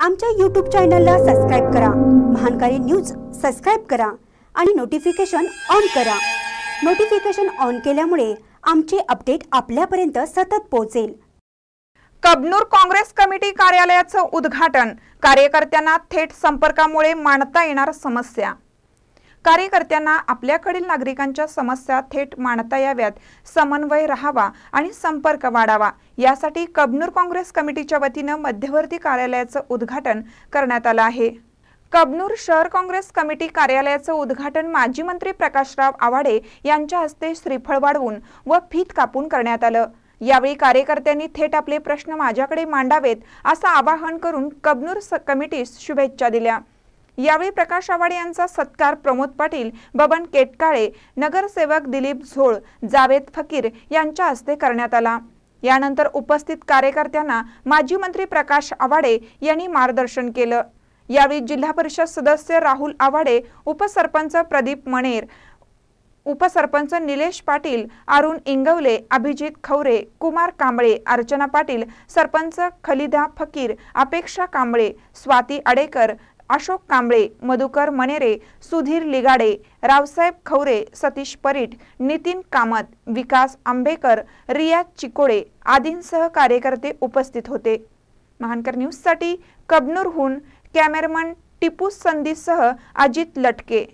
आमच्या यूट्यूब चॅनलला सबस्क्राईब करा. महानकारी न्यूज सबस्क्राईब करा आणि नोटिफिकेशन ऑन करा. नोटिफिकेशन ऑन केल्यामुळे आमचे अपडेट आपल्यापर्यंत सतत पोहोचेल. कबनूर काँग्रेस कमिटी कार्यालयाचं उद्घाटन. कार्यकर्त्यांना थेट संपर्कामुळे मांडता येणार समस्या. कार्यकर्त्यांना आपल्याकडील नागरिकांच्या समस्या थेट मांडता याव्यात समन्वय राहावा आणि संपर्क वाढावा. यासाठी कबनूर काँग्रेस कमिटीच्या वतीनं मध्यवर्ती कार्यालयाचं उद्घाटन करण्यात आलं आहे. कबनूर शहर काँग्रेस कमिटी कार्यालयाचं उद्घाटन माजी मंत्री प्रकाशराव आवाडे यांच्या हस्ते श्रीफळ वाढवून व फीत कापून करण्यात आलं. यावेळी कार्यकर्त्यांनी थेट आपले प्रश्न माझ्याकडे मांडावेत असं आवाहन करून कबनूर स- कमिटीस शुभेच्छा दिल्या. यावेळी प्रकाश आवाडे यांचा सत्कार प्रमोद पाटील बबन केटकाळे नगरसेवक दिलीप झोळ जावेद फकीर यांच्या हस्ते करण्यात आला. यानंतर उपस्थित कार्यकर्त्यांना माजी मंत्री प्रकाश आवाडे यांनी मार्गदर्शन केलं. यावेळी जिल्हा परिषद सदस्य राहुल आवाडे उपसरपंच प्रदीप मणेर उपसरपंच निलेश पाटील अरुण इंगवले अभिजित खवरे कुमार कांबळे अर्चना पाटील सरपंच खलिदा फकीर अपेक्षा कांबळे स्वाती अडेकर अशोक कांबळे मधुकर मनेरे सुधीर लिगाडे रावसाहेब खवरे सतीश परीट नितीन कामत विकास आंबेकर रिया चिकोळे आदींसह कार्यकर्ते उपस्थित होते. महानकर न्यूजसाठी कबनूरहून कॅमेरमन टिपू संदीसह अजित लटके.